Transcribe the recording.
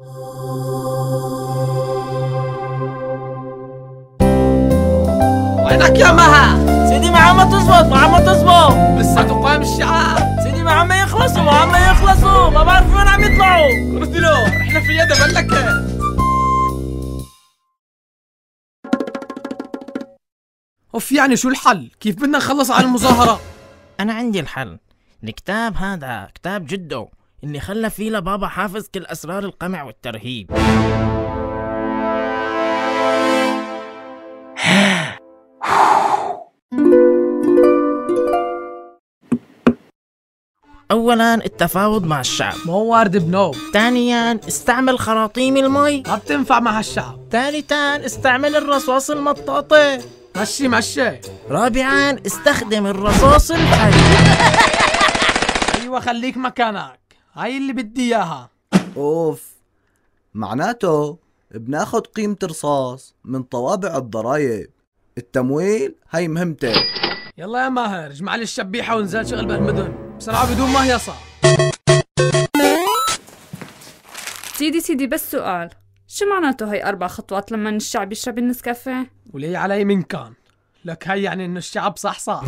وينك يا مها؟ سيدي ما عم تزبط ما عم تزبط. لسه تقام الشعاب سيدي ما عم يخلصوا ما عم يخلصوا. ما بعرف وين عم يطلعوا. كردلو إحنا في يدا بلك أوف يعني شو الحل؟ كيف بدنا نخلص على المظاهرة؟ أنا عندي الحل. الكتاب هذا كتاب جدو. اللي خلى فيه لبابا حافظ كل أسرار القمع والترهيب. اولا التفاوض مع الشعب. مو وارد بنوب. ثانيا استعمل خراطيم المي. ما بتنفع مع هالشعب. ثالثا استعمل الرصاص المطاطي مشي مشي. رابعا استخدم الرصاص الحي أيوه خليك مكانك. هاي اللي بدي إياها. أوف. معناته بناخد قيمة رصاص من طوابع الضرايب التمويل هي مهمتي. يلا يا ماهر اجمع لي الشبيحة ونزل شغل بهالمدن. بسرعة بدون ما يصع سيدي سيدي بس سؤال. شو معناته هي أربع خطوات لما الشعب يشرب النسكافيه؟ ولي علي من كان. لك هي يعني إنه الشعب صح صح.